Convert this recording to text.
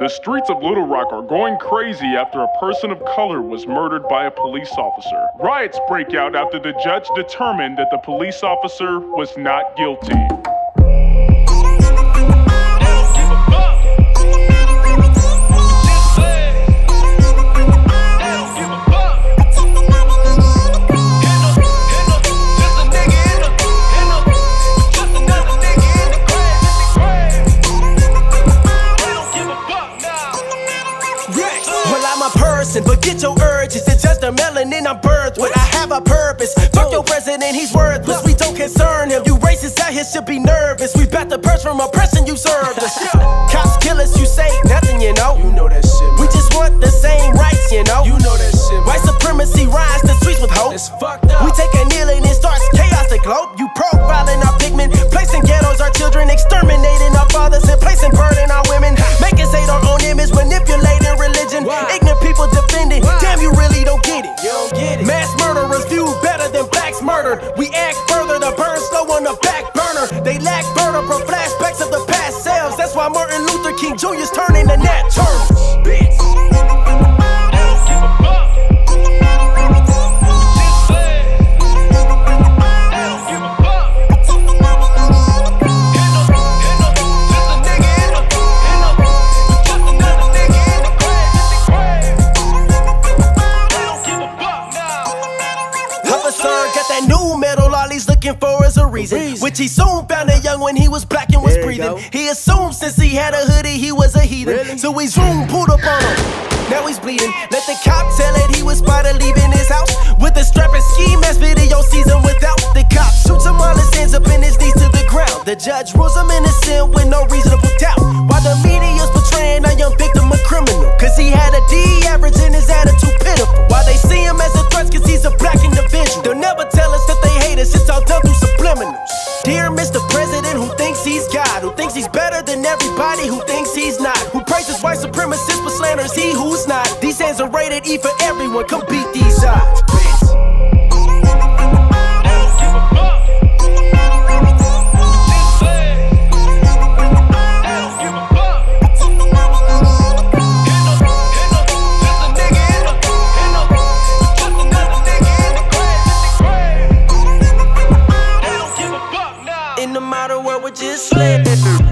The streets of Little Rock are going crazy after a person of color was murdered by a police officer. Riots break out after the judge determined that the police officer was not guilty. Person, but get your urges. It's just a melanin I'm birthed with. I have a purpose. Fuck your president, he's worthless. We don't concern him. You racists out here should be nervous. We bout to purge from oppression you served us. Cops kill us, you say nothing, you know. You know that shit. We just want the same rights, you know. You know that shit. White supremacy rides the streets with hope. It's fucked up. We take a kneel and it starts chaos to globe. You profiling our pigment, placing ghettos, our children, exterminating our fathers, Jr.'s turning to Nat Turner. All he's looking for is a reason. reason. Which he soon found out young when he was black and was There breathing. He assumed since he had a hoodie, he was a heathen. Really? So he zoom pulled up on him. Now he's bleeding. Let the cop tell it he was spotted leaving his house. With a strap and ski mask video season without the cop. Shoots him while his hands up and his knees to the ground. The judge rules him innocent with no reasonable doubt. He's God, who thinks he's better than everybody, who thinks he's not, who praises white supremacists but slanders he who's not. These hands are rated E for everyone, come beat these odds, bitch. slip.